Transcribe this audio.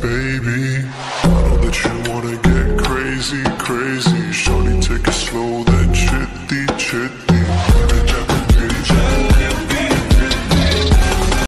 baby. I know that you wanna get crazy, crazy.